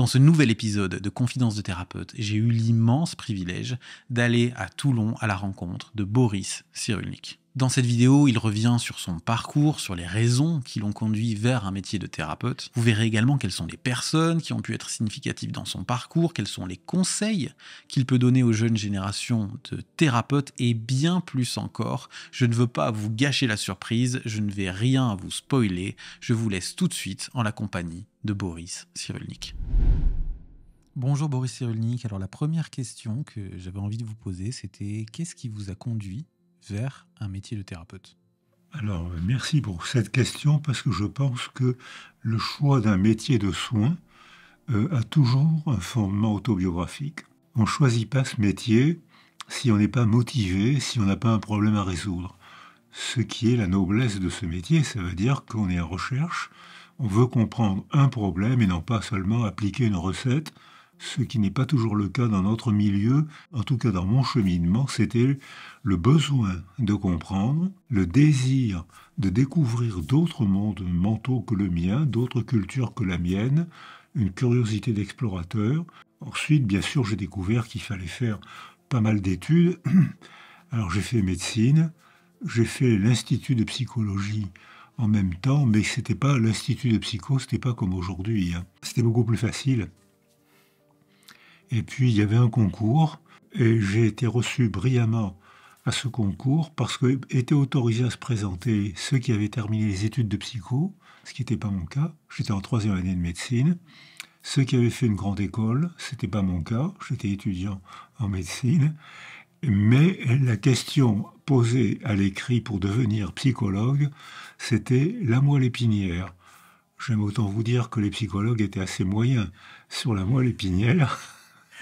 Dans ce nouvel épisode de Confidence de thérapeute, j'ai eu l'immense privilège d'aller à Toulon à la rencontre de Boris Cyrulnik. Dans cette vidéo, il revient sur son parcours, sur les raisons qui l'ont conduit vers un métier de thérapeute. Vous verrez également quelles sont les personnes qui ont pu être significatives dans son parcours, quels sont les conseils qu'il peut donner aux jeunes générations de thérapeutes et bien plus encore. Je ne veux pas vous gâcher la surprise, je ne vais rien vous spoiler, je vous laisse tout de suite en la compagnie de Boris Cyrulnik. Bonjour Boris Cyrulnik. Alors la première question que j'avais envie de vous poser, c'était qu'est-ce qui vous a conduit vers un métier de thérapeute Alors, merci pour cette question parce que je pense que le choix d'un métier de soins euh, a toujours un fondement autobiographique. On ne choisit pas ce métier si on n'est pas motivé, si on n'a pas un problème à résoudre. Ce qui est la noblesse de ce métier, ça veut dire qu'on est en recherche, on veut comprendre un problème et non pas seulement appliquer une recette ce qui n'est pas toujours le cas dans notre milieu, en tout cas dans mon cheminement, c'était le besoin de comprendre, le désir de découvrir d'autres mondes mentaux que le mien, d'autres cultures que la mienne, une curiosité d'explorateur. Ensuite, bien sûr, j'ai découvert qu'il fallait faire pas mal d'études. Alors j'ai fait médecine, j'ai fait l'institut de psychologie en même temps, mais c'était pas l'institut de psycho, c'était pas comme aujourd'hui. Hein. C'était beaucoup plus facile. Et puis il y avait un concours, et j'ai été reçu brillamment à ce concours parce qu'étaient autorisés à se présenter ceux qui avaient terminé les études de psycho, ce qui n'était pas mon cas. J'étais en troisième année de médecine. Ceux qui avaient fait une grande école, ce n'était pas mon cas. J'étais étudiant en médecine. Mais la question posée à l'écrit pour devenir psychologue, c'était la moelle épinière. J'aime autant vous dire que les psychologues étaient assez moyens sur la moelle épinière.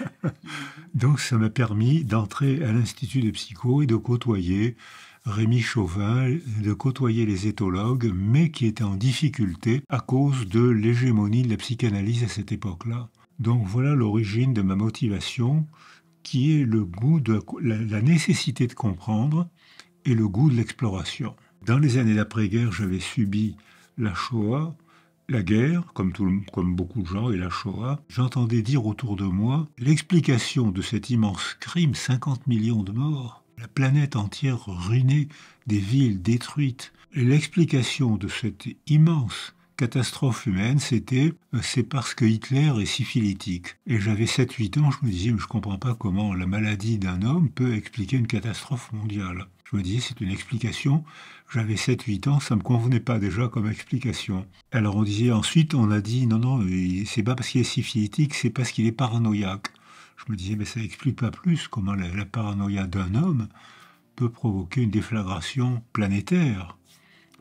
Donc ça m'a permis d'entrer à l'Institut de psycho et de côtoyer Rémi Chauvin, de côtoyer les éthologues, mais qui étaient en difficulté à cause de l'hégémonie de la psychanalyse à cette époque-là. Donc voilà l'origine de ma motivation, qui est le goût de la nécessité de comprendre et le goût de l'exploration. Dans les années d'après-guerre, j'avais subi la Shoah, la guerre, comme, beaucoup de gens, et la Shoah, j'entendais dire autour de moi l'explication de cet immense crime, 50 millions de morts, la planète entière ruinée, des villes détruites. L'explication de cette immense catastrophe humaine, c'était euh, c'est parce que Hitler est syphilitique. Et j'avais 7-8 ans, je me disais, mais je comprends pas comment la maladie d'un homme peut expliquer une catastrophe mondiale. Je me disais, c'est une explication. J'avais 7-8 ans, ça ne me convenait pas déjà comme explication. Alors on disait ensuite, on a dit, non, non, c'est pas parce qu'il est syphilitique, c'est parce qu'il est paranoïaque. Je me disais, mais ça n'explique pas plus comment la, paranoïa d'un homme peut provoquer une déflagration planétaire.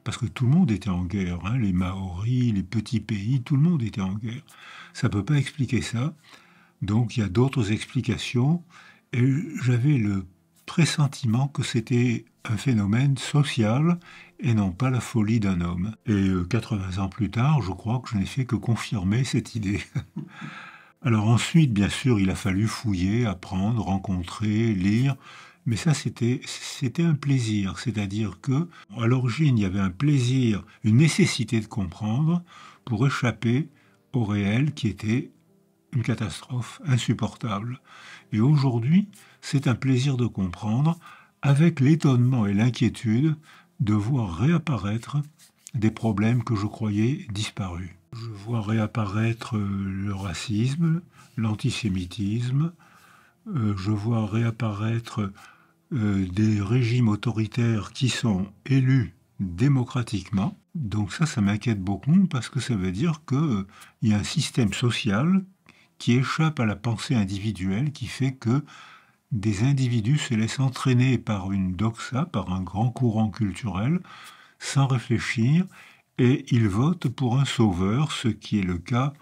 Parce que tout le monde était en guerre, hein, les Maoris, les petits pays, tout le monde était en guerre. Ça ne peut pas expliquer ça. Donc il y a d'autres explications. Et j'avais le pressentiment que c'était un phénomène social et non pas la folie d'un homme. Et 80 euh, ans plus tard, je crois que je n'ai fait que confirmer cette idée. Alors ensuite, bien sûr, il a fallu fouiller, apprendre, rencontrer, lire, mais ça c'était un plaisir, c'est-à-dire que à l'origine, il y avait un plaisir, une nécessité de comprendre pour échapper au réel qui était une catastrophe insupportable. Et aujourd'hui, c'est un plaisir de comprendre, avec l'étonnement et l'inquiétude de voir réapparaître des problèmes que je croyais disparus. Je vois réapparaître euh, le racisme, l'antisémitisme, euh, je vois réapparaître euh, des régimes autoritaires qui sont élus démocratiquement. Donc ça, ça m'inquiète beaucoup parce que ça veut dire qu'il y a un système social qui échappe à la pensée individuelle, qui fait que des individus se laissent entraîner par une doxa, par un grand courant culturel, sans réfléchir, et ils votent pour un sauveur, ce qui est le cas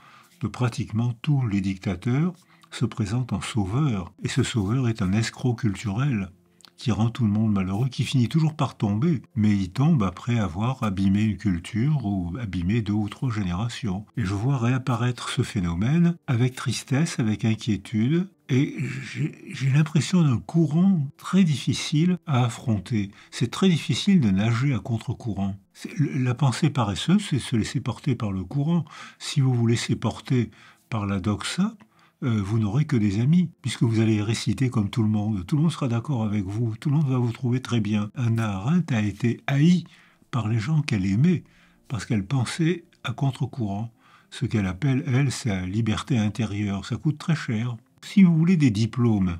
de pratiquement tous les dictateurs, se présentent en sauveur. Et ce sauveur est un escroc culturel qui rend tout le monde malheureux, qui finit toujours par tomber, mais il tombe après avoir abîmé une culture ou abîmé deux ou trois générations. Et je vois réapparaître ce phénomène avec tristesse, avec inquiétude, et j'ai l'impression d'un courant très difficile à affronter. C'est très difficile de nager à contre-courant. La pensée paresseuse, c'est se laisser porter par le courant. Si vous vous laissez porter par la doxa, euh, vous n'aurez que des amis, puisque vous allez réciter comme tout le monde. Tout le monde sera d'accord avec vous, tout le monde va vous trouver très bien. Anna Arendt a été haïe par les gens qu'elle aimait, parce qu'elle pensait à contre-courant. Ce qu'elle appelle, elle, sa liberté intérieure. Ça coûte très cher. Si vous voulez des diplômes,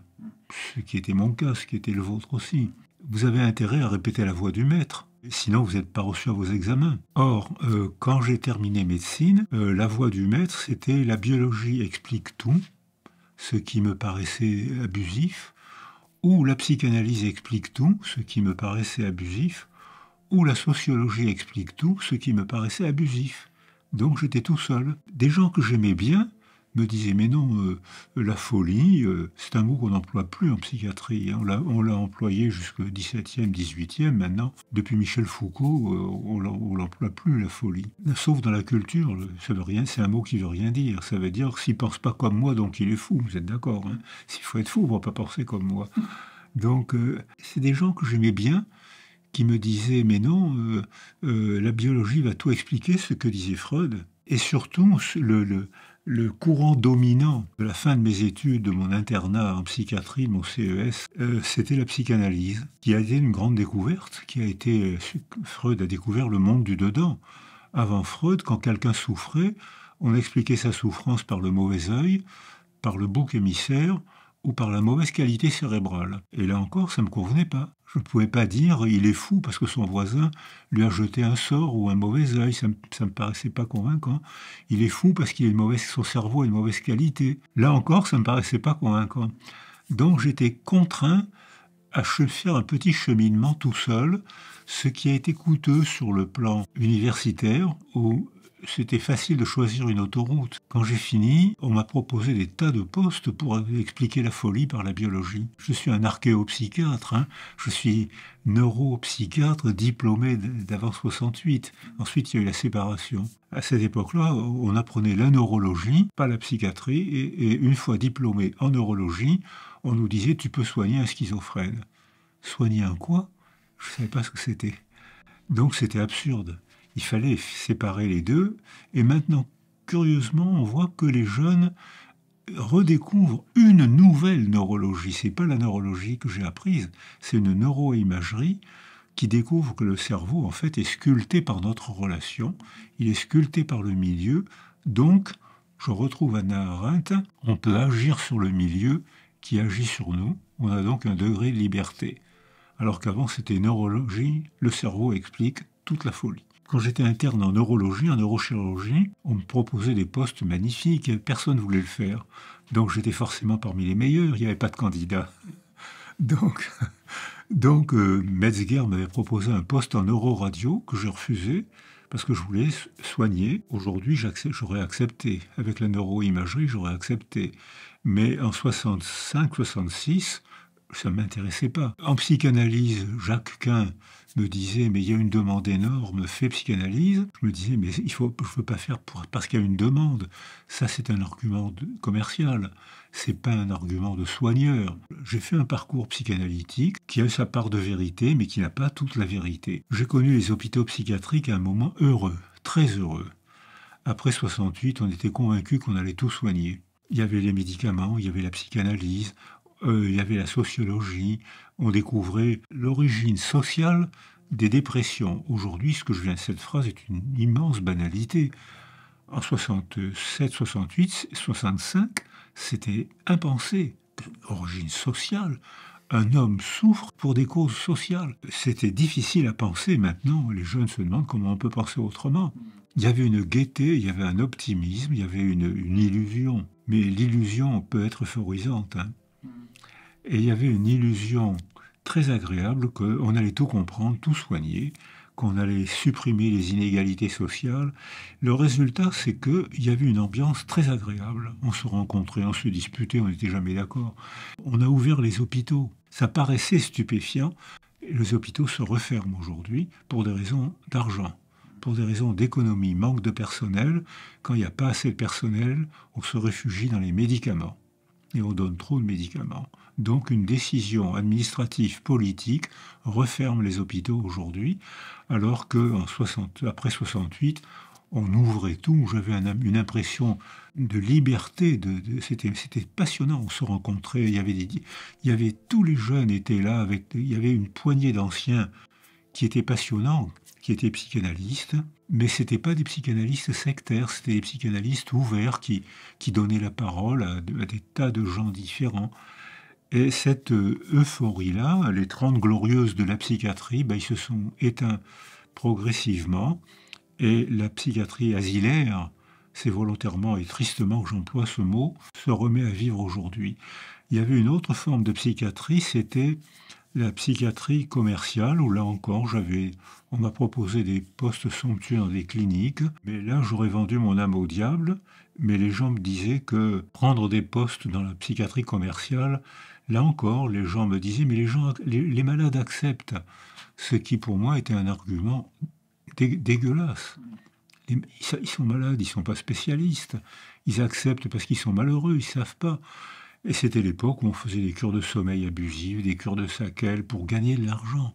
ce qui était mon cas, ce qui était le vôtre aussi, vous avez intérêt à répéter la voix du maître. Sinon, vous n'êtes pas reçu à vos examens. Or, euh, quand j'ai terminé médecine, euh, la voix du maître, c'était la biologie explique tout, ce qui me paraissait abusif, ou la psychanalyse explique tout, ce qui me paraissait abusif, ou la sociologie explique tout, ce qui me paraissait abusif. Donc j'étais tout seul. Des gens que j'aimais bien me disaient mais non, euh, la folie, euh, c'est un mot qu'on n'emploie plus en psychiatrie. Hein. On l'a employé jusqu'au 17e, 18e maintenant. Depuis Michel Foucault, euh, on l'emploie plus, la folie. Sauf dans la culture, ça veut rien, c'est un mot qui veut rien dire. Ça veut dire s'il pense pas comme moi, donc il est fou. Vous êtes d'accord hein. S'il faut être fou, on va pas penser comme moi. Donc c'est des gens que j'aimais bien qui me disait mais non, la biologie va tout expliquer, ce que disait Freud. Et surtout, le, courant dominant de la fin de mes études, de mon internat en psychiatrie, mon CES, euh, c'était la psychanalyse, qui a été une grande découverte, qui a été... Freud a découvert le monde du dedans. Avant Freud, quand quelqu'un souffrait, on expliquait sa souffrance par le mauvais œil, par le bouc émissaire, ou par la mauvaise qualité cérébrale. Et là encore, ça ne me convenait pas. Je ne pouvais pas dire il est fou parce que son voisin lui a jeté un sort ou un mauvais œil, ça ne me, paraissait pas convaincant. Il est fou parce qu'il a une mauvaise, son cerveau a une mauvaise qualité. Là encore, ça ne me paraissait pas convaincant. Donc j'étais contraint à faire un petit cheminement tout seul, ce qui a été coûteux sur le plan universitaire, où c'était facile de choisir une autoroute. Quand j'ai fini, on m'a proposé des tas de postes pour expliquer la folie par la biologie. Je suis un archéopsychiatre, hein. je suis neuropsychiatre diplômé d'avant 68. Ensuite, il y a eu la séparation. À cette époque-là, on apprenait la neurologie, pas la psychiatrie, et, et une fois diplômé en neurologie, on nous disait tu peux soigner un schizophrène. Soigner un quoi? Je ne savais pas ce que c'était. Donc c'était absurde. Il fallait séparer les deux. Et maintenant, curieusement, on voit que les jeunes redécouvrent une nouvelle neurologie. C'est pas la neurologie que j'ai apprise, c'est une neuroimagerie qui découvre que le cerveau, en fait, est sculpté par notre relation, il est sculpté par le milieu. Donc, je retrouve Anna Arendt, on peut agir sur le milieu qui agit sur nous. On a donc un degré de liberté. Alors qu'avant, c'était neurologie, le cerveau explique toute la folie. Quand j'étais interne en neurologie, en neurochirurgie, on me proposait des postes magnifiques, personne ne voulait le faire. Donc j'étais forcément parmi les meilleurs, il n'y avait pas de candidat. Donc, euh, Metzger m'avait proposé un poste en neuroradio que j'ai refusé parce que je voulais soigner. Aujourd'hui, j'aurais accepté. Avec la neuroimagerie, j'aurais accepté. Mais en 65-66, ça ne m'intéressait pas. En psychanalyse, Jacques Quin me disait mais il y a une demande énorme, fais psychanalyse. Je me disais mais il faut, je veux pas faire parce qu'il y a une demande. Ça c'est un argument commercial. C'est pas un argument de soigneur. J'ai fait un parcours psychanalytique qui a sa part de vérité, mais qui n'a pas toute la vérité. J'ai connu les hôpitaux psychiatriques à un moment heureux, très heureux. Après 68, on était convaincu qu'on allait tout soigner. Il y avait les médicaments, il y avait la psychanalyse, euh, il y avait la sociologie, on découvrait l'origine sociale des dépressions. Aujourd'hui, ce que je viens de cette phrase est une immense banalité. En 67, 68, 65, c'était impensé. Origine sociale. Un homme souffre pour des causes sociales. C'était difficile à penser. Maintenant, les jeunes se demandent comment on peut penser autrement. Il y avait une gaieté, il y avait un optimisme, il y avait une, illusion. Mais l'illusion peut être euphorisante. Hein. Et il y avait une illusion très agréable qu'on allait tout comprendre, tout soigner, qu'on allait supprimer les inégalités sociales. Le résultat, c'est qu'il y avait une ambiance très agréable. On se rencontrait, on se disputait, on n'était jamais d'accord. On a ouvert les hôpitaux. Ça paraissait stupéfiant. Les hôpitaux se referment aujourd'hui pour des raisons d'argent, pour des raisons d'économie, manque de personnel. Quand il n'y a pas assez de personnel, on se réfugie dans les médicaments. Et on donne trop de médicaments. Donc une décision administrative politique referme les hôpitaux aujourd'hui, alors que en 60, après 68, on ouvrait tout, j'avais une impression de liberté, c'était, passionnant, on se rencontrait, il y, avait tous les jeunes étaient là, il y avait une poignée d'anciens qui étaient passionnants, qui étaient psychanalystes, mais ce n'étaient pas des psychanalystes sectaires, c'était des psychanalystes ouverts qui donnaient la parole à, des tas de gens différents. Et cette euh, euphorie-là, les trente glorieuses de la psychiatrie, ben, ils se sont éteints progressivement. Et la psychiatrie asilaire, c'est volontairement et tristement que j'emploie ce mot, se remet à vivre aujourd'hui. Il y avait une autre forme de psychiatrie, c'était la psychiatrie commerciale, où là encore, j'avais, on m'a proposé des postes somptueux dans des cliniques, mais là, j'aurais vendu mon âme au diable. Mais les gens me disaient que prendre des postes dans la psychiatrie commerciale, là encore, les gens me disaient, mais les malades acceptent. Ce qui pour moi était un argument dégueulasse. ils sont malades, ils ne sont pas spécialistes. Ils acceptent parce qu'ils sont malheureux, ils ne savent pas. Et c'était l'époque où on faisait des cures de sommeil abusives, des cures de saquelles pour gagner de l'argent.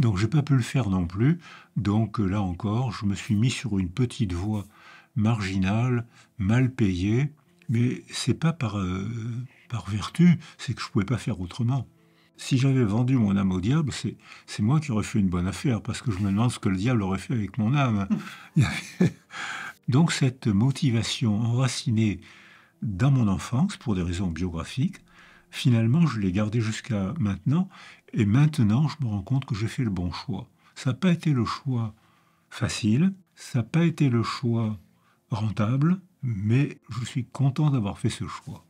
Donc j'ai pas pu le faire non plus. Donc là encore, je me suis mis sur une petite voie marginale, mal payée, mais c'est pas par, euh, par vertu, c'est que je pouvais pas faire autrement. Si j'avais vendu mon âme au diable, c'est, c'est moi qui aurais fait une bonne affaire, parce que je me demande ce que le diable aurait fait avec mon âme. Donc cette motivation enracinée dans mon enfance, pour des raisons biographiques, finalement, je l'ai gardé jusqu'à maintenant, et maintenant, je me rends compte que j'ai fait le bon choix. Ça n'a pas été le choix facile, ça n'a pas été le choix rentable, mais je suis content d'avoir fait ce choix.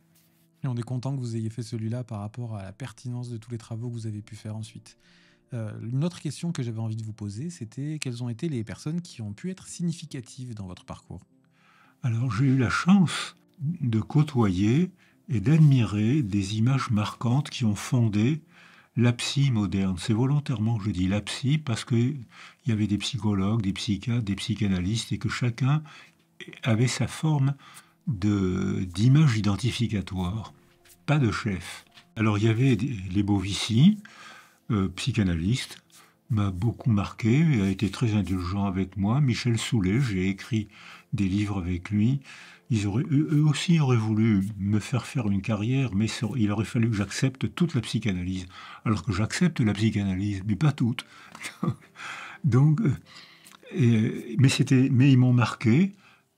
On est content que vous ayez fait celui-là par rapport à la pertinence de tous les travaux que vous avez pu faire ensuite. Euh, une autre question que j'avais envie de vous poser, c'était quelles ont été les personnes qui ont pu être significatives dans votre parcours? Alors j'ai eu la chance de côtoyer et d'admirer des images marquantes qui ont fondé la psy moderne. C'est volontairement que je dis la psy parce qu'il y avait des psychologues, des psychiatres, des psychanalystes et que chacun avait sa forme d'image identificatoire, pas de chef. Alors il y avait les Bovici, euh, psychanalyste, m'a beaucoup marqué et a été très indulgent avec moi. Michel Soulet, j'ai écrit des livres avec lui eux aussi auraient voulu me faire faire une carrière, mais il aurait fallu que j'accepte toute la psychanalyse. Alors que j'accepte la psychanalyse, mais pas toute. Donc, euh, mais, mais ils m'ont marqué.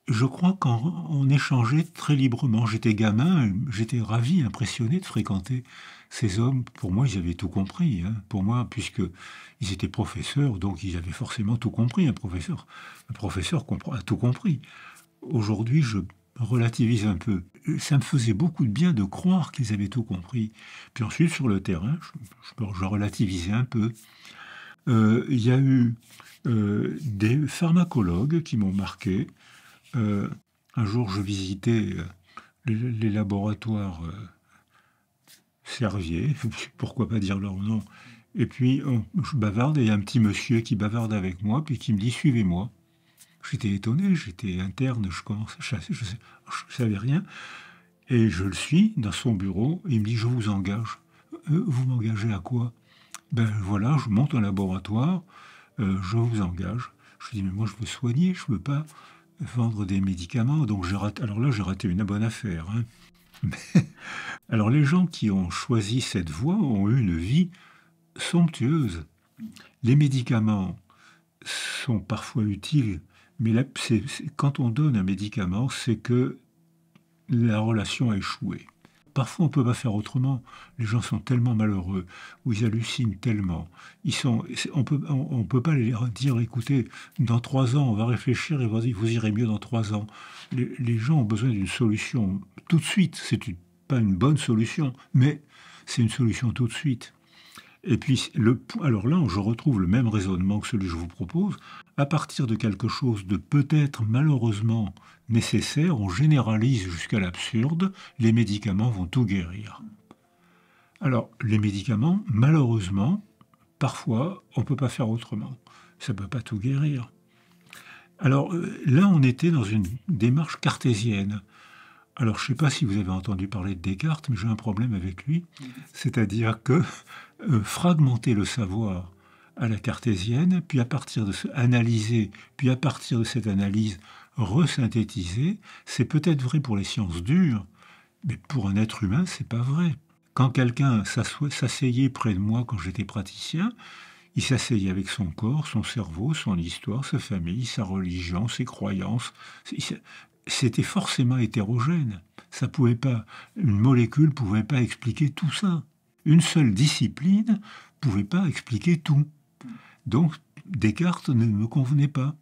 Je crois qu'on échangeait très librement. J'étais gamin, j'étais ravi, impressionné de fréquenter ces hommes. Pour moi, ils avaient tout compris. Hein. Pour moi, puisque ils étaient professeurs, donc ils avaient forcément tout compris. Un professeur, un professeur a tout compris. Aujourd'hui, je relativise un peu. Ça me faisait beaucoup de bien de croire qu'ils avaient tout compris. Puis ensuite, sur le terrain, je, je, relativisais un peu. Euh, il y a eu euh, des pharmacologues qui m'ont marqué. Euh, un jour, je visitais les, laboratoires Servier, pourquoi pas dire leur nom. Et puis, je bavarde et il y a un petit monsieur qui bavarde avec moi, puis qui me dit Suivez-moi. J'étais étonné, j'étais interne, je commence je ne savais rien. Et je le suis dans son bureau, et il me dit Je vous engage. Euh, vous m'engagez à quoi? Ben voilà, je monte un laboratoire, euh, je vous engage. Je dis Mais moi, je veux soigner, je ne veux pas vendre des médicaments. Donc, j'ai raté, alors là, j'ai raté une bonne affaire. Hein. alors, les gens qui ont choisi cette voie ont eu une vie somptueuse. Les médicaments sont parfois utiles mais quand on donne un médicament, c'est que la relation a échoué. Parfois, on ne peut pas faire autrement. Les gens sont tellement malheureux, ou ils hallucinent tellement. Ils sont, on ne peut pas leur dire, écoutez, dans trois ans, on va réfléchir et vous irez mieux dans trois ans. Les, gens ont besoin d'une solution tout de suite. C'est pas une bonne solution, mais c'est une solution tout de suite. Et puis, alors là, je retrouve le même raisonnement que celui que je vous propose. À partir de quelque chose de peut-être malheureusement nécessaire, on généralise jusqu'à l'absurde, les médicaments vont tout guérir. Alors, les médicaments, malheureusement, parfois, on ne peut pas faire autrement. Ça ne peut pas tout guérir. Alors euh, là, on était dans une démarche cartésienne. Alors, je ne sais pas si vous avez entendu parler de Descartes, mais j'ai un problème avec lui. C'est-à-dire que euh, fragmenter le savoir à la cartésienne, puis à partir de ce analyser, puis à partir de cette analyse resynthétiser, c'est peut-être vrai pour les sciences dures, mais pour un être humain, c'est pas vrai. Quand quelqu'un s'asseyait près de moi quand j'étais praticien, il s'asseyait avec son corps, son cerveau, son histoire, sa famille, sa religion, ses croyances. C'était forcément hétérogène. Ça pouvait pas, une molécule pouvait pas expliquer tout ça. Une seule discipline pouvait pas expliquer tout. Donc Descartes ne me convenait pas.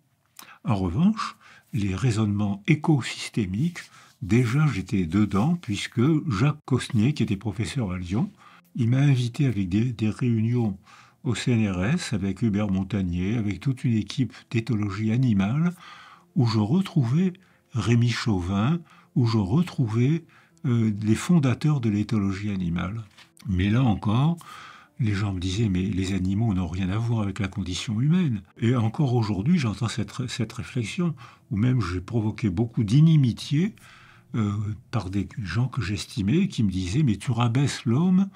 En revanche, les raisonnements écosystémiques, déjà j'étais dedans, puisque Jacques Cosnier, qui était professeur à Lyon, il m'a invité avec des, réunions au CNRS, avec Hubert Montagnier, avec toute une équipe d'éthologie animale, où je retrouvais Rémi Chauvin, où je retrouvais euh, les fondateurs de l'éthologie animale. Mais là encore, les gens me disaient, mais les animaux n'ont rien à voir avec la condition humaine. Et encore aujourd'hui, j'entends cette, cette, réflexion, où même j'ai provoqué beaucoup d'inimitié euh, par des gens que j'estimais, qui me disaient, mais tu rabaisses l'homme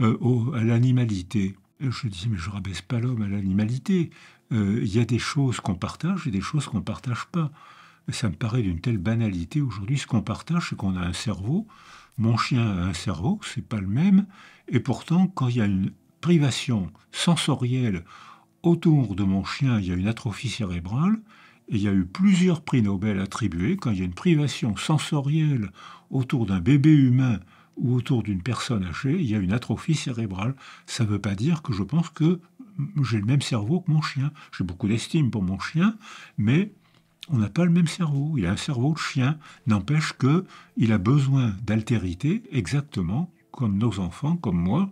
euh, à l'animalité. Je disais, mais je rabaisse pas l'homme à l'animalité. Il y a des choses qu'on partage et des choses qu'on ne partage pas. Ça me paraît d'une telle banalité aujourd'hui. Ce qu'on partage, c'est qu'on a un cerveau. Mon chien a un cerveau, c'est pas le même. Et pourtant, quand il y a une privation sensorielle autour de mon chien, il y a une atrophie cérébrale, et il y a eu plusieurs prix Nobel attribués quand il y a une privation sensorielle autour d'un bébé humain ou autour d'une personne âgée, il y a une atrophie cérébrale. Ça ne veut pas dire que je pense que j'ai le même cerveau que mon chien. J'ai beaucoup d'estime pour mon chien, mais on n'a pas le même cerveau. Il a un cerveau de chien. N'empêche qu'il a besoin d'altérité exactement comme nos enfants, comme moi,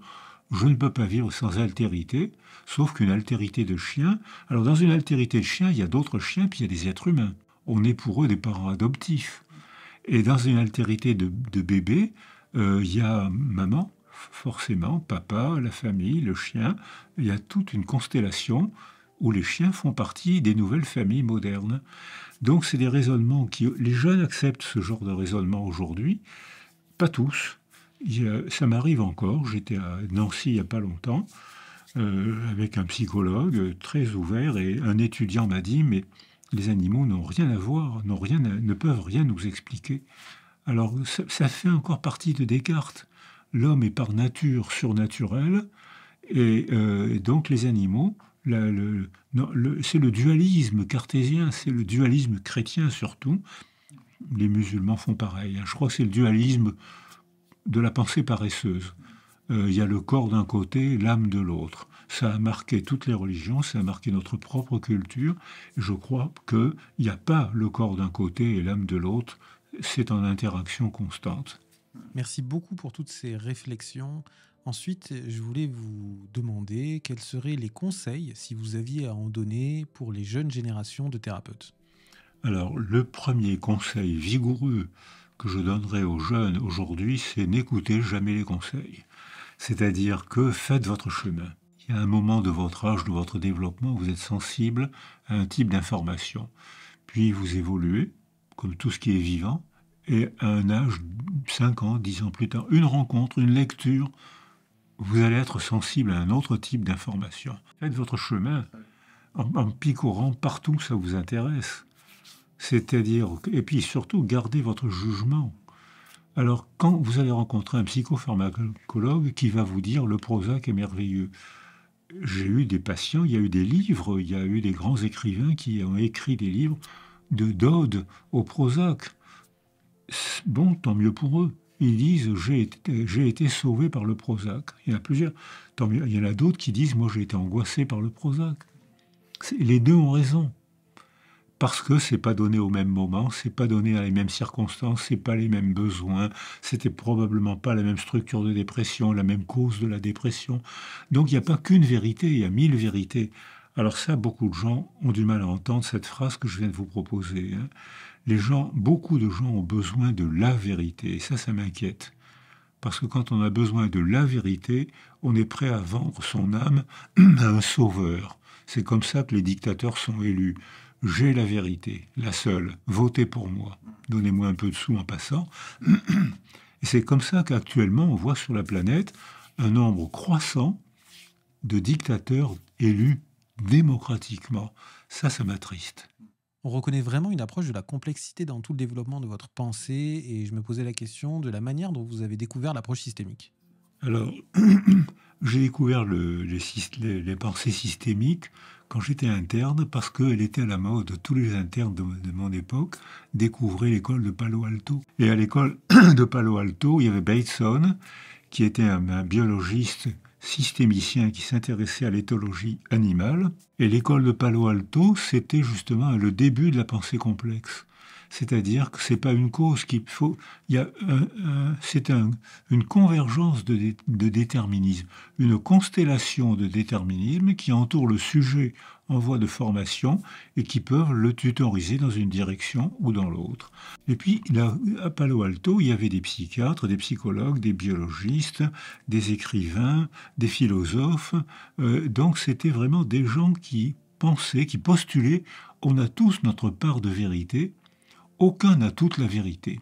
je ne peux pas vivre sans altérité, sauf qu'une altérité de chien. Alors dans une altérité de chien, il y a d'autres chiens, puis il y a des êtres humains. On est pour eux des parents adoptifs. Et dans une altérité de, bébé, euh, il y a maman, forcément, papa, la famille, le chien. Il y a toute une constellation où les chiens font partie des nouvelles familles modernes. Donc c'est des raisonnements qui... Les jeunes acceptent ce genre de raisonnement aujourd'hui, pas tous ça m'arrive encore. J'étais à Nancy il n'y a pas longtemps euh, avec un psychologue très ouvert et un étudiant m'a dit mais les animaux n'ont rien à voir, n'ont rien, ne peuvent rien nous expliquer. Alors ça, fait encore partie de Descartes. L'homme est par nature surnaturel et, euh, donc les animaux, c'est le dualisme cartésien, c'est le dualisme chrétien surtout. Les musulmans font pareil. Hein. Je crois que c'est le dualisme de la pensée paresseuse. Euh, il y a le corps d'un côté, l'âme de l'autre. Ça a marqué toutes les religions, ça a marqué notre propre culture. Je crois qu'il n'y a pas le corps d'un côté et l'âme de l'autre. C'est en interaction constante. Merci beaucoup pour toutes ces réflexions. Ensuite, je voulais vous demander quels seraient les conseils, si vous aviez à en donner, pour les jeunes générations de thérapeutes. Alors, le premier conseil vigoureux que je donnerais aux jeunes aujourd'hui, c'est n'écoutez jamais les conseils. C'est-à-dire que faites votre chemin. Il y a un moment de votre âge, de votre développement, où vous êtes sensible à un type d'information. Puis vous évoluez, comme tout ce qui est vivant, et à un âge, 5 ans, 10 ans plus tard, une rencontre, une lecture, vous allez être sensible à un autre type d'information. Faites votre chemin en, picorant partout où ça vous intéresse. C'est-à-dire, et puis surtout, gardez votre jugement. Alors, quand vous allez rencontrer un psychopharmacologue qui va vous dire le Prozac est merveilleux, j'ai eu des patients, il y a eu des livres, il y a eu des grands écrivains qui ont écrit des livres de d'ode au Prozac. Bon, tant mieux pour eux. Ils disent j'ai été, sauvé par le Prozac. Il y en a plusieurs. Tant mieux. Il y en a d'autres qui disent moi j'ai été angoissé par le Prozac. Les deux ont raison parce que c'est pas donné au même moment, c'est pas donné à les mêmes circonstances, c'est pas les mêmes besoins, c'était probablement pas la même structure de dépression, la même cause de la dépression. Donc il n'y a pas qu'une vérité, il y a mille vérités. Alors ça, beaucoup de gens ont du mal à entendre cette phrase que je viens de vous proposer. Hein. Les gens, beaucoup de gens ont besoin de la vérité, et ça, ça m'inquiète. Parce que quand on a besoin de la vérité, on est prêt à vendre son âme à un sauveur. C'est comme ça que les dictateurs sont élus j'ai la vérité, la seule, votez pour moi, donnez-moi un peu de sous en passant. Et c'est comme ça qu'actuellement on voit sur la planète un nombre croissant de dictateurs élus démocratiquement. Ça, ça m'attriste. On reconnaît vraiment une approche de la complexité dans tout le développement de votre pensée et je me posais la question de la manière dont vous avez découvert l'approche systémique. Alors, j'ai découvert les, pensées systémiques quand j'étais interne parce qu'elle était à la mode. Tous les internes de, mon époque découvraient l'école de Palo Alto. Et à l'école de Palo Alto, il y avait Bateson, qui était un biologiste systémicien qui s'intéressait à l'éthologie animale. Et l'école de Palo Alto, c'était justement le début de la pensée complexe. C'est-à-dire que c'est pas une cause qu'il faut. Il y a c'est une convergence de, de, déterminisme, une constellation de déterminisme qui entoure le sujet en voie de formation et qui peuvent le tutoriser dans une direction ou dans l'autre. Et puis, à Palo Alto, il y avait des psychiatres, des psychologues, des biologistes, des écrivains, des philosophes. Euh, donc, c'était vraiment des gens qui pensaient, qui postulaient on a tous notre part de vérité aucun n'a toute la vérité.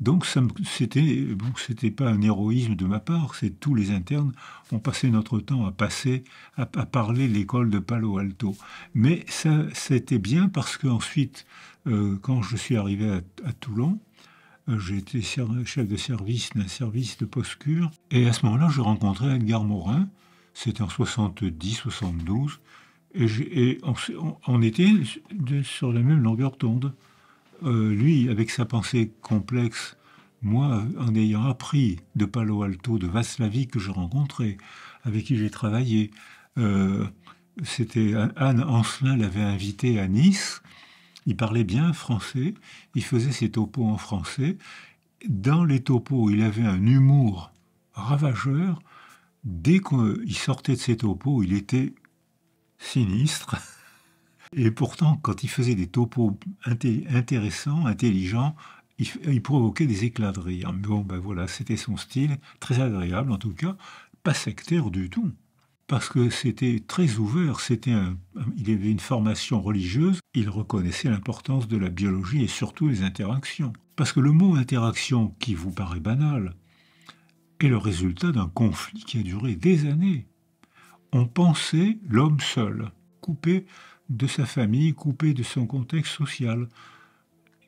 Donc c'était bon, c'était pas un héroïsme de ma part, c'est tous les internes ont passé notre temps à passer à, parler l'école de Palo Alto. Mais ça c'était bien parce que ensuite, euh, quand je suis arrivé à, Toulon, euh, j'ai été chef de service d'un service de post-cure et à ce moment-là, je rencontrais Edgar Morin. C'était en 70-72 et, on, était sur la même longueur d'onde. Euh, lui, avec sa pensée complexe, moi, en ayant appris de Palo Alto, de Vaslavi que je rencontrais, avec qui j'ai travaillé, euh, c'était Anne Ancelin l'avait invité à Nice. Il parlait bien français, il faisait ses topos en français. Dans les topos, il avait un humour ravageur. Dès qu'il sortait de ses topos, il était sinistre. Et pourtant, quand il faisait des topos intéressants, intelligents, il, provoquait des éclats de rire. Bon, ben voilà, c'était son style, très agréable en tout cas, pas sectaire du tout. Parce que c'était très ouvert, c'était il avait une formation religieuse, il reconnaissait l'importance de la biologie et surtout les interactions. Parce que le mot interaction, qui vous paraît banal, est le résultat d'un conflit qui a duré des années. On pensait l'homme seul, coupé de sa famille, coupé de son contexte social.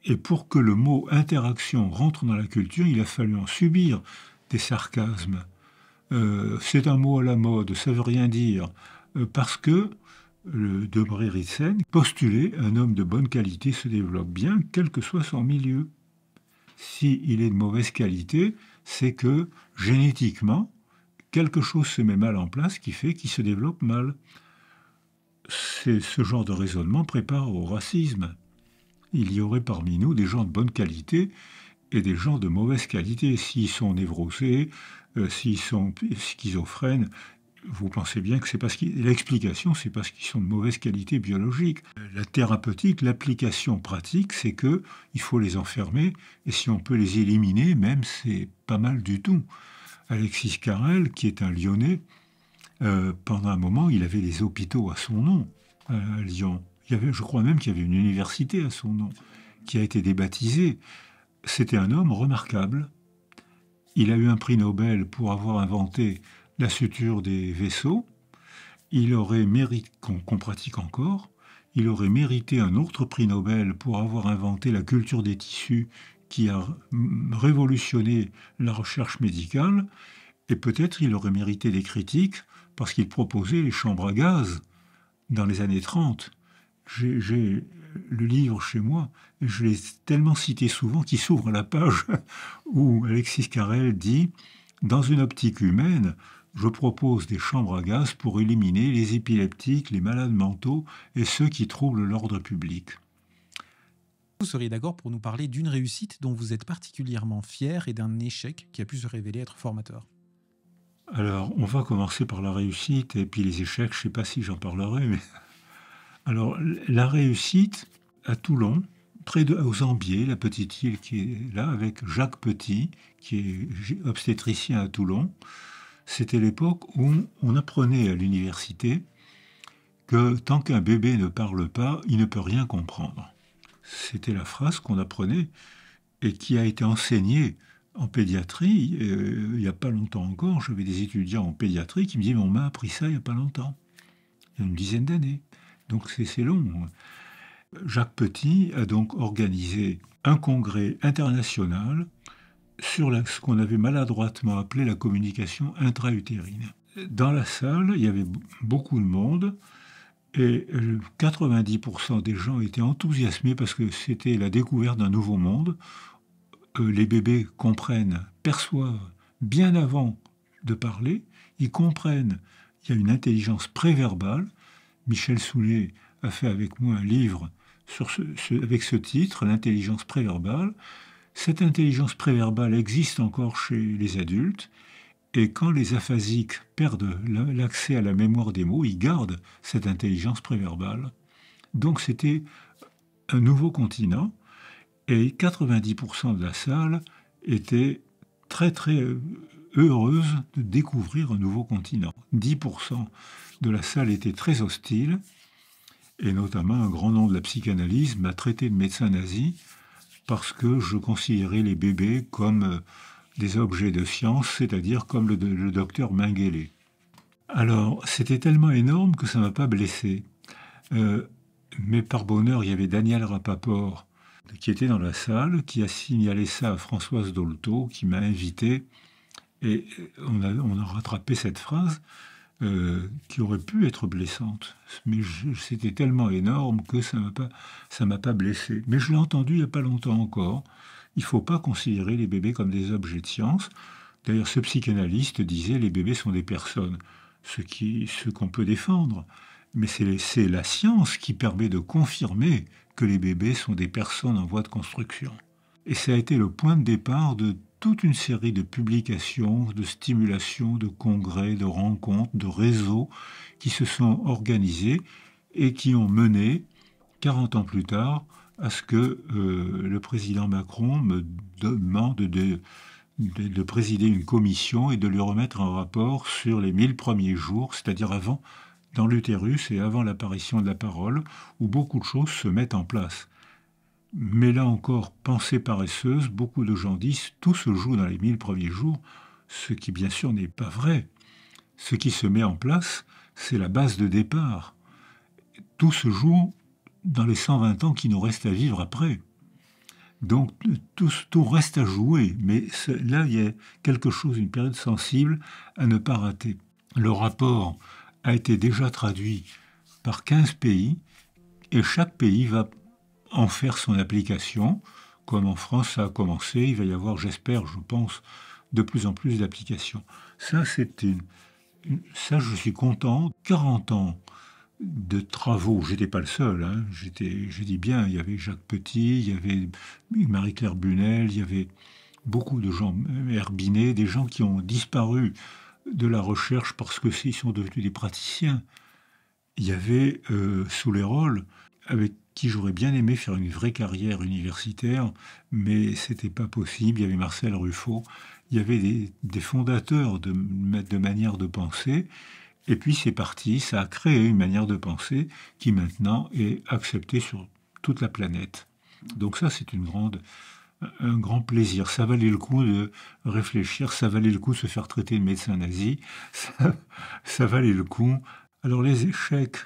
Et pour que le mot interaction rentre dans la culture, il a fallu en subir des sarcasmes. Euh, c'est un mot à la mode, ça veut rien dire, euh, parce que le Debré Ritzen postulait un homme de bonne qualité se développe bien, quel que soit son milieu. S'il il est de mauvaise qualité, c'est que génétiquement, quelque chose se met mal en place qui fait qu'il se développe mal ce genre de raisonnement prépare au racisme. Il y aurait parmi nous des gens de bonne qualité et des gens de mauvaise qualité. S'ils sont névrosés, euh, s'ils sont schizophrènes, vous pensez bien que c'est parce que l'explication, c'est parce qu'ils sont de mauvaise qualité biologique. La thérapeutique, l'application pratique, c'est que il faut les enfermer et si on peut les éliminer, même c'est pas mal du tout. Alexis Carrel, qui est un Lyonnais, euh, pendant un moment, il avait des hôpitaux à son nom à Lyon. Il y avait, je crois même qu'il y avait une université à son nom qui a été débaptisée. C'était un homme remarquable. Il a eu un prix Nobel pour avoir inventé la suture des vaisseaux. Il aurait mérité, qu'on pratique encore, il aurait mérité un autre prix Nobel pour avoir inventé la culture des tissus qui a révolutionné la recherche médicale. Et peut-être il aurait mérité des critiques parce qu'il proposait les chambres à gaz dans les années 30. J'ai le livre chez moi et je l'ai tellement cité souvent qu'il s'ouvre à la page où Alexis Carrel dit Dans une optique humaine, je propose des chambres à gaz pour éliminer les épileptiques, les malades mentaux et ceux qui troublent l'ordre public. Vous seriez d'accord pour nous parler d'une réussite dont vous êtes particulièrement fier et d'un échec qui a pu se révéler être formateur? Alors, on va commencer par la réussite et puis les échecs, je ne sais pas si j'en parlerai, mais. Alors, la réussite à Toulon, près de aux Ambiers, la petite île qui est là, avec Jacques Petit, qui est obstétricien à Toulon, c'était l'époque où on apprenait à l'université que tant qu'un bébé ne parle pas, il ne peut rien comprendre. C'était la phrase qu'on apprenait et qui a été enseignée en pédiatrie, euh, il n'y a pas longtemps encore, j'avais des étudiants en pédiatrie qui me disaient, on m'a appris ça il n'y a pas longtemps, il y a une dizaine d'années. Donc c'est long. Jacques Petit a donc organisé un congrès international sur ce qu'on avait maladroitement appelé la communication intra-utérine. Dans la salle, il y avait beaucoup de monde et 90% euh, des gens étaient enthousiasmés parce que c'était la découverte d'un nouveau monde. Euh, les bébés comprennent, perçoivent bien avant de parler, ils comprennent, il y a une intelligence préverbale. Michel Soulet a fait avec moi un livre avec ce titre, L'intelligence préverbale. Cette intelligence préverbale existe encore chez les adultes, et quand les aphasiques perdent l'accès à la mémoire des mots, ils gardent cette intelligence préverbale. Donc c'était un nouveau continent, et 90% de la salle était très très heureuse de découvrir un nouveau continent. 10% de la salle était très hostile, et notamment un grand nombre de la psychanalyse m'a traité de médecin nazi parce que je considérais les bébés comme euh, des objets de science, c'est-à-dire comme le, docteur Mengele. Alors, c'était tellement énorme que ça ne m'a pas blessé. Euh, mais par bonheur, il y avait Daniel Rapaport qui était dans la salle, qui a signalé ça à Françoise Dolto, qui m'a invité, et on a rattrapé cette phrase. Euh, qui aurait pu être blessante. Mais c'était tellement énorme que ça ça m'a pas blessé. Mais je l'ai entendu il n'y a pas longtemps encore. Il ne faut pas considérer les bébés comme des objets de science. D'ailleurs, ce psychanalyste disait les bébés sont des personnes, ce qu'on peut défendre. Mais c'est la science qui permet de confirmer que les bébés sont des personnes en voie de construction. Et ça a été le point de départ de toute une série de publications, de stimulations, de congrès, de rencontres, de réseaux qui se sont organisés et qui ont mené, 40 ans plus tard, à ce que euh, le président Macron me demande de, de, présider une commission et de lui remettre un rapport sur les 1000 premiers jours, c'est-à-dire avant, dans l'utérus et avant l'apparition de la parole, où beaucoup de choses se mettent en place. Mais là encore, pensée paresseuse, beaucoup de gens disent tout se joue dans les mille premiers jours, ce qui bien sûr n'est pas vrai. Ce qui se met en place, c'est la base de départ. Tout se joue dans les 120 ans qui nous restent à vivre après. Donc tout, tout reste à jouer, mais là il y a quelque chose, une période sensible à ne pas rater. Le rapport a été déjà traduit par 15 pays et chaque pays va en faire son application. Comme en France, ça a commencé, il va y avoir, j'espère, je pense, de plus en plus d'applications. Ça, c'est une, Ça, je suis content. 40 ans de travaux, j'étais pas le seul, hein. j'étais, je dis bien, il y avait Jacques Petit, il y avait Marie-Claire Bunel, il y avait beaucoup de gens, Herbinet, des gens qui ont disparu de la recherche parce que s'ils sont devenus des praticiens. Il y avait euh, sous les rôles, avec qui j'aurais bien aimé faire une vraie carrière universitaire, mais c'était pas possible. Il y avait Marcel Ruffo, il y avait des, fondateurs de, de de penser, et puis c'est parti, ça a créé une manière de penser qui maintenant est acceptée sur toute la planète. Donc ça, c'est une grande, un grand plaisir. Ça valait le coup de réfléchir, ça valait le coup de se faire traiter de médecin nazi, ça, valait le coup. Alors les échecs,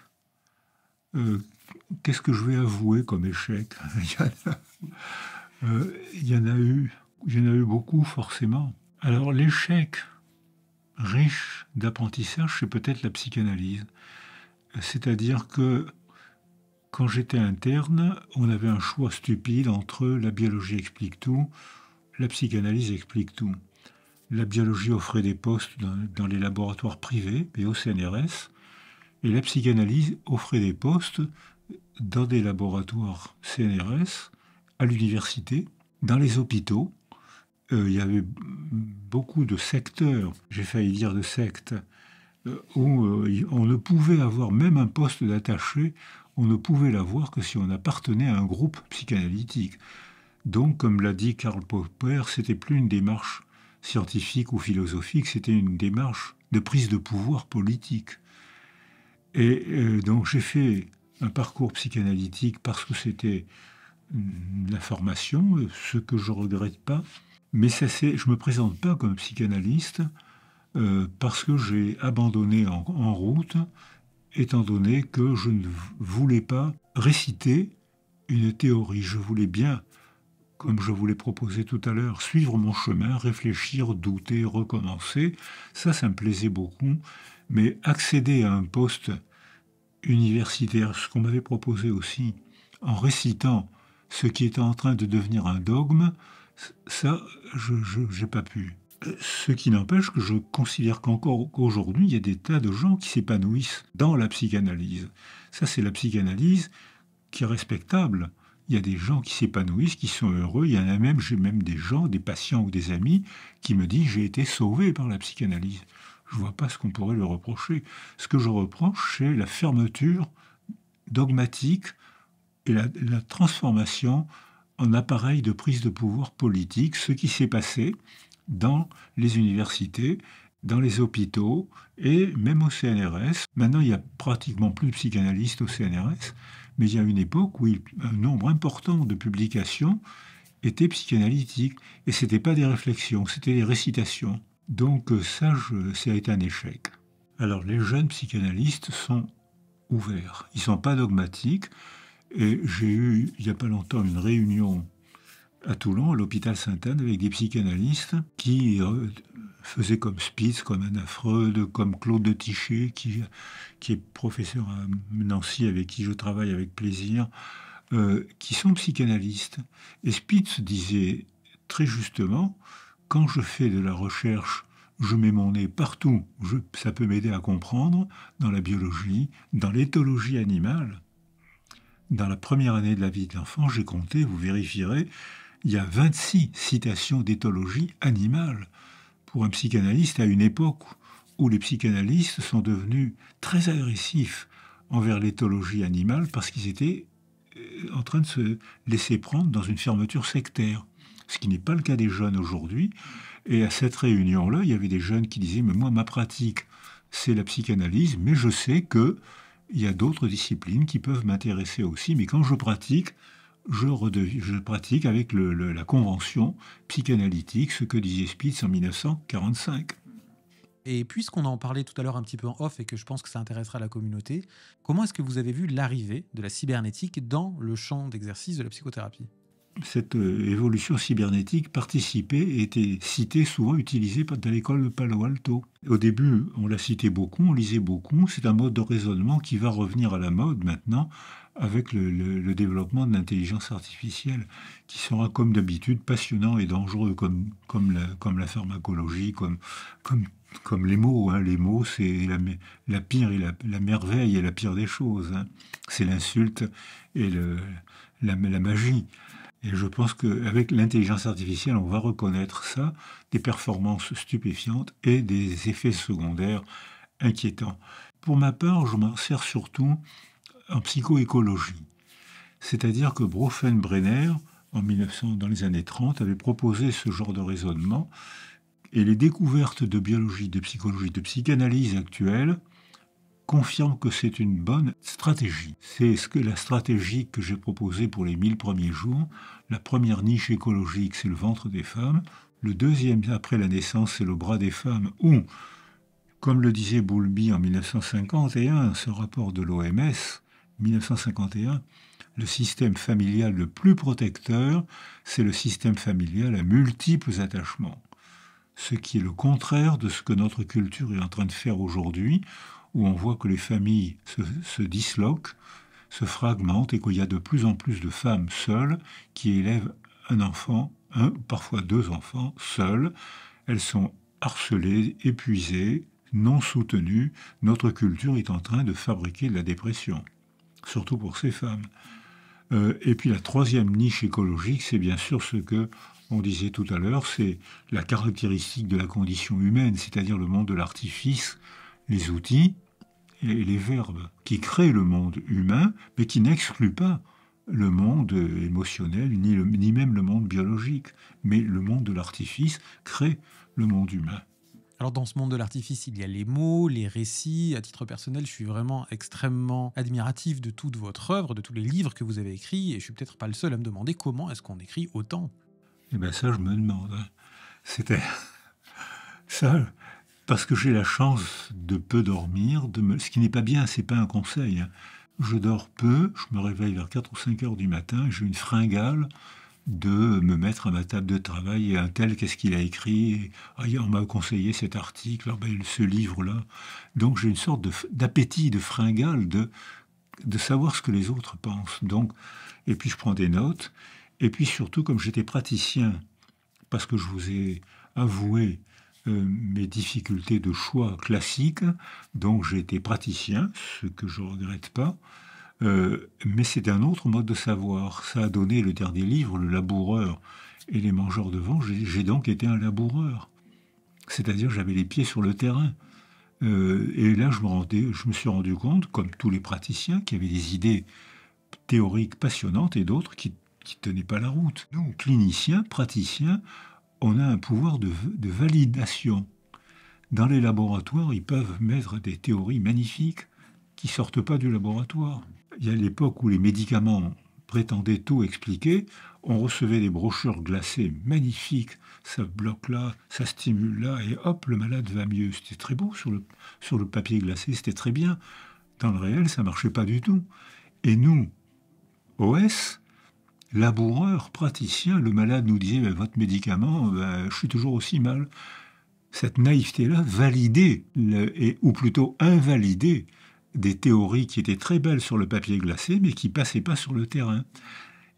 euh, qu'est-ce que je vais avouer comme échec? Euh, il y, en a, eu, il y en a eu beaucoup forcément. Alors l'échec riche d'apprentissage, c'est peut-être la psychanalyse. C'est-à-dire que quand j'étais interne, on avait un choix stupide entre la biologie explique tout, la psychanalyse explique tout. La biologie offrait des postes dans, les laboratoires privés et au CNRS, et la psychanalyse offrait des postes dans des laboratoires CNRS, à l'université, dans les hôpitaux. Euh, il y avait beaucoup de secteurs, j'ai failli dire de sectes, euh, où euh, on ne pouvait avoir même un poste d'attaché, on ne pouvait l'avoir que si on appartenait à un groupe psychanalytique. Donc, comme l'a dit Karl Popper, c'était plus une démarche scientifique ou philosophique, c'était une démarche de prise de pouvoir politique. Et donc j'ai fait un parcours psychanalytique parce que c'était la formation, ce que je regrette pas. Mais ça, je ne me présente pas comme psychanalyste euh, parce que j'ai abandonné en, route, étant donné que je ne voulais pas réciter une théorie. Je voulais bien, comme je vous l'ai proposé tout à l'heure, suivre mon chemin, réfléchir, douter, recommencer. Ça, ça me plaisait beaucoup. Mais accéder à un poste universitaire, ce qu'on m'avait proposé aussi, en récitant ce qui était en train de devenir un dogme, ça, je n'ai pas pu. Ce qui n'empêche que je considère qu'encore aujourd'hui, il y a des tas de gens qui s'épanouissent dans la psychanalyse. Ça, c'est la psychanalyse qui est respectable. Il y a des gens qui s'épanouissent, qui sont heureux. Il y en a même, j'ai même des gens, des patients ou des amis, qui me disent j'ai été sauvé par la psychanalyse. Je ne vois pas ce qu'on pourrait le reprocher. Ce que je reproche, c'est la fermeture dogmatique et la transformation en appareil de prise de pouvoir politique, ce qui s'est passé dans les universités, dans les hôpitaux et même au CNRS. Maintenant, il n'y a pratiquement plus de psychanalystes au CNRS, mais il y a une époque où un nombre important de publications étaient psychanalytiques. Et ce n'était pas des réflexions, c'était des récitations. Donc ça, ça a été un échec. Alors les jeunes psychanalystes sont ouverts, ils ne sont pas dogmatiques. Et j'ai eu, il n'y a pas longtemps, une réunion à Toulon, à l'hôpital Sainte-Anne, avec des psychanalystes qui euh, faisaient comme Spitz, comme Anna Freud, comme Claude de Tichet, qui, est professeur à Nancy, avec qui je travaille avec plaisir, euh, qui sont psychanalystes. Et Spitz disait très justement, quand je fais de la recherche, je mets mon nez partout, ça peut m'aider à comprendre, dans la biologie, dans l'éthologie animale. Dans la première année de la vie de l'enfant, j'ai compté, vous vérifierez, il y a 26 citations d'éthologie animale pour un psychanalyste à une époque où les psychanalystes sont devenus très agressifs envers l'éthologie animale parce qu'ils étaient euh, en train de se laisser prendre dans une fermeture sectaire, ce qui n'est pas le cas des jeunes aujourd'hui. Et à cette réunion-là, il y avait des jeunes qui disaient, mais moi, ma pratique, c'est la psychanalyse, mais je sais que il y a d'autres disciplines qui peuvent m'intéresser aussi, mais quand je pratique, je, pratique avec la convention psychanalytique, ce que disait Spitz en 1945. Et puisqu'on en parlait tout à l'heure un petit peu en off et que je pense que ça intéressera la communauté, comment est-ce que vous avez vu l'arrivée de la cybernétique dans le champ d'exercice de la psychothérapie? Cette euh, évolution cybernétique participait et était citée, souvent utilisée dans l'école de Palo Alto. Au début, on l'a cité beaucoup, on lisait beaucoup. C'est un mode de raisonnement qui va revenir à la mode maintenant avec le, développement de l'intelligence artificielle, qui sera comme d'habitude passionnant et dangereux, comme, comme, la, comme la pharmacologie, comme, comme, comme les mots. Hein. Les mots, c'est la, la, pire et la, la, merveille et la pire des choses. Hein. C'est l'insulte et la, la magie. Et je pense qu'avec l'intelligence artificielle, on va reconnaître ça, des performances stupéfiantes et des effets secondaires inquiétants. Pour ma part, je m'en sers surtout en psychoécologie. C'est-à-dire que Brenner, en 1900, dans les années 30, avait proposé ce genre de raisonnement, et les découvertes de biologie, de psychologie, de psychanalyse actuelles confirment que c'est une bonne stratégie. C'est ce que la stratégie que j'ai proposée pour les 1000 premiers jours. La première niche écologique, c'est le ventre des femmes. Le deuxième, après la naissance, c'est le bras des femmes, où, comme le disait Boulby en 1951, ce rapport de l'OMS, 1951, le système familial le plus protecteur, c'est le système familial à multiples attachements. Ce qui est le contraire de ce que notre culture est en train de faire aujourd'hui, où on voit que les familles se, disloquent, se fragmentent et qu'il y a de plus en plus de femmes seules qui élèvent un enfant, un, parfois deux enfants, seuls. Elles sont harcelées, épuisées, non soutenues. Notre culture est en train de fabriquer de la dépression surtout pour ces femmes. Euh, et puis la troisième niche écologique, c'est bien sûr ce que on disait tout à l'heure, c'est la caractéristique de la condition humaine, c'est-à-dire le monde de l'artifice, les outils et les verbes qui créent le monde humain, mais qui n'excluent pas le monde émotionnel, ni, ni même le monde biologique. Mais le monde de l'artifice crée le monde humain. Alors dans ce monde de l'artifice, il y a les mots, les récits. À titre personnel, je suis vraiment extrêmement admiratif de toute votre œuvre, de tous les livres que vous avez écrits, et je suis peut-être pas le seul à me demander comment est-ce qu'on écrit autant. Eh bien ça, je me demande. Hein. C'était ça, parce que j'ai la chance de peu dormir, ce qui n'est pas bien, c'est pas un conseil. Hein. Je dors peu, je me réveille vers 4 ou 5 heures du matin, j'ai une fringale de me mettre à ma table de travail et un tel, qu'est-ce qu'il a écrit? Ah, On m'a conseillé cet article, ah, ben, ce livre-là. Donc j'ai une sorte d'appétit, de, fringale, de, de savoir ce que les autres pensent. Donc, et puis je prends des notes. Et puis surtout, comme j'étais praticien, parce que je vous ai avoué euh, mes difficultés de choix classiques, donc j'ai été praticien, ce que je regrette pas, euh, mais c'est un autre mode de savoir. Ça a donné le dernier livre, Le laboureur et les mangeurs de vent. J'ai donc été un laboureur. C'est-à-dire j'avais les pieds sur le terrain. Euh, et là, je me, suis rendu compte, comme tous les praticiens, qui avaient des idées théoriques passionnantes et d'autres qui ne tenaient pas la route. Nous, cliniciens, praticiens, on a un pouvoir de, de validation. Dans les laboratoires, ils peuvent mettre des théories magnifiques qui sortent pas du laboratoire il y a l'époque où les médicaments prétendaient tout expliquer, on recevait des brochures glacées magnifiques, ça bloque là, ça stimule là, et hop, le malade va mieux. C'était très beau sur le, sur le papier glacé, c'était très bien. Dans le réel, ça marchait pas du tout. Et nous, OS, laboureurs, praticiens, le malade nous disait, ben, votre médicament, ben, je suis toujours aussi mal. Cette naïveté-là validait, et, ou plutôt invalidait, des théories qui étaient très belles sur le papier glacé, mais qui passaient pas sur le terrain.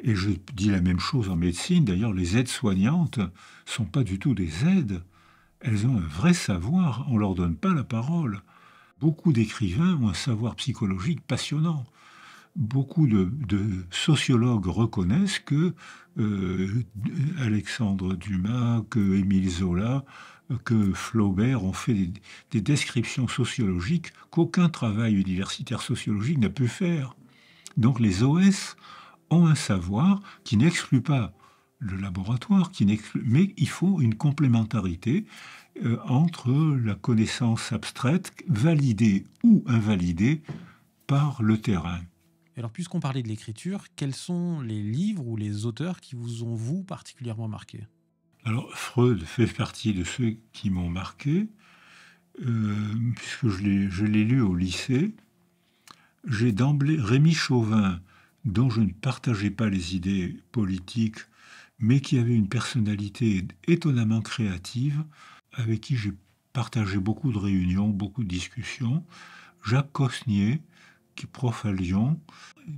Et je dis la même chose en médecine. D'ailleurs, les aides-soignantes sont pas du tout des aides. Elles ont un vrai savoir. On leur donne pas la parole. Beaucoup d'écrivains ont un savoir psychologique passionnant. Beaucoup de, sociologues reconnaissent que euh, Alexandre Dumas, que Émile Zola que Flaubert ont fait des, descriptions sociologiques qu'aucun travail universitaire sociologique n'a pu faire. Donc les OS ont un savoir qui n'exclut pas le laboratoire, qui mais il faut une complémentarité euh, entre la connaissance abstraite, validée ou invalidée par le terrain. Alors, puisqu'on parlait de l'écriture, quels sont les livres ou les auteurs qui vous ont, vous, particulièrement marqué? Alors Freud fait partie de ceux qui m'ont marqué, euh, puisque je l'ai lu au lycée. J'ai d'emblée Rémi Chauvin, dont je ne partageais pas les idées politiques, mais qui avait une personnalité étonnamment créative, avec qui j'ai partagé beaucoup de réunions, beaucoup de discussions. Jacques Cosnier, prof à Lyon,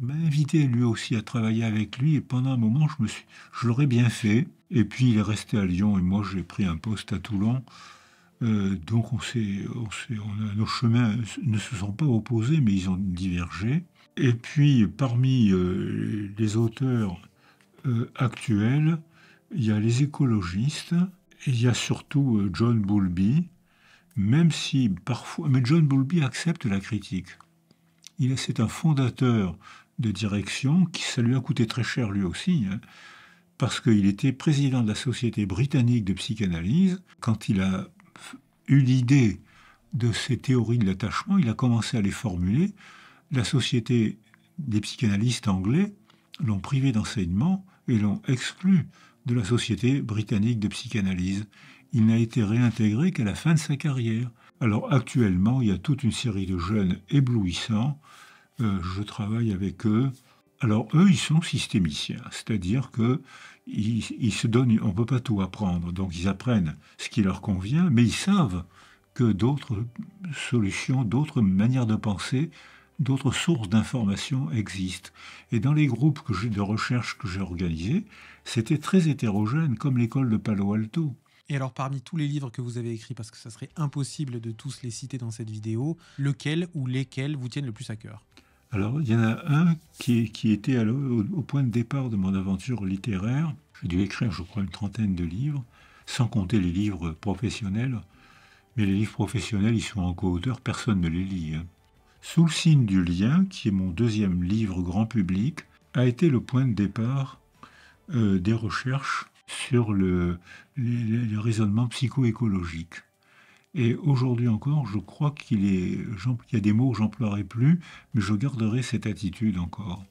m'a invité lui aussi à travailler avec lui et pendant un moment je me suis, je l'aurais bien fait. Et puis il est resté à Lyon et moi j'ai pris un poste à Toulon. Euh, donc on s'est, on nos chemins ne se sont pas opposés mais ils ont divergé. Et puis parmi euh, les auteurs euh, actuels, il y a les écologistes et il y a surtout John Bowlby, même si parfois, mais John Bowlby accepte la critique c'est un fondateur de direction qui ça lui a coûté très cher lui aussi, hein, parce qu'il était président de la Société britannique de psychanalyse. Quand il a eu l'idée de ces théories de l'attachement, il a commencé à les formuler. La Société des psychanalystes anglais l'ont privé d'enseignement et l'ont exclu de la Société britannique de psychanalyse. Il n'a été réintégré qu'à la fin de sa carrière. Alors actuellement, il y a toute une série de jeunes éblouissants. Euh, je travaille avec eux. Alors eux, ils sont systémiciens, c'est-à-dire que ils, se donnent, on ne peut pas tout apprendre, donc ils apprennent ce qui leur convient, mais ils savent que d'autres solutions, d'autres manières de penser, d'autres sources d'informations existent. Et dans les groupes de recherche que j'ai organisés, c'était très hétérogène, comme l'école de Palo Alto. Et alors, parmi tous les livres que vous avez écrits, parce que ça serait impossible de tous les citer dans cette vidéo, lequel ou lesquels vous tiennent le plus à cœur? Alors, il y en a un qui, était au, au, point de départ de mon aventure littéraire. J'ai dû écrire, je crois, une trentaine de livres, sans compter les livres professionnels. Mais les livres professionnels, ils sont en co-auteur, personne ne les lit. Hein. Sous le signe du lien, qui est mon deuxième livre grand public, a été le point de départ euh, des recherches sur le, le, raisonnement psychoécologique. Et aujourd'hui encore, je crois qu'il y a des mots que j'emploierai plus, mais je garderai cette attitude encore.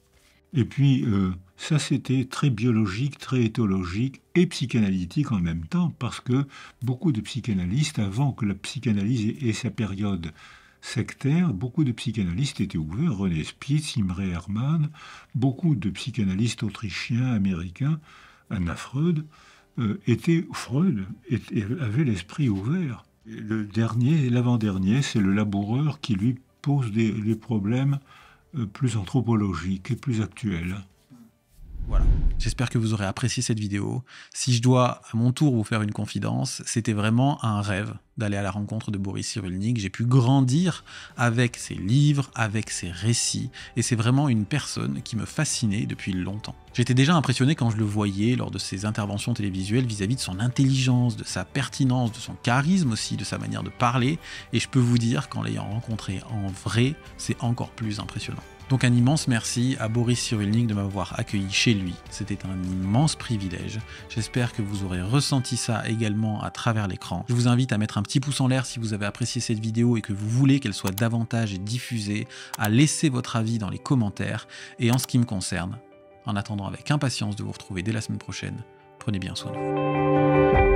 Et puis, euh, ça, c'était très biologique, très éthologique et psychanalytique en même temps, parce que beaucoup de psychanalystes, avant que la psychanalyse ait sa période sectaire, beaucoup de psychanalystes étaient ouverts. René Spitz, Imre Hermann, beaucoup de psychanalystes autrichiens, américains, Anna Freud, euh, étaient Freud avait l'esprit ouvert. le dernier, l'avant-dernier, c'est le laboureur qui lui pose des, problèmes euh, plus anthropologique et plus actuel. Voilà. J'espère que vous aurez apprécié cette vidéo. Si je dois à mon tour vous faire une confidence, c'était vraiment un rêve d'aller à la rencontre de Boris Cyrulnik. J'ai pu grandir avec ses livres, avec ses récits, et c'est vraiment une personne qui me fascinait depuis longtemps. J'étais déjà impressionné quand je le voyais lors de ses interventions télévisuelles vis-à-vis de son intelligence, de sa pertinence, de son charisme aussi, de sa manière de parler, et je peux vous dire qu'en l'ayant rencontré en vrai, c'est encore plus impressionnant. Donc un immense merci à Boris Cyrulnik de m'avoir accueilli chez lui. C'était un immense privilège. J'espère que vous aurez ressenti ça également à travers l'écran. Je vous invite à mettre un petit pouce en l'air si vous avez apprécié cette vidéo et que vous voulez qu'elle soit davantage diffusée, à laisser votre avis dans les commentaires. Et en ce qui me concerne, en attendant avec impatience de vous retrouver dès la semaine prochaine, prenez bien soin de vous.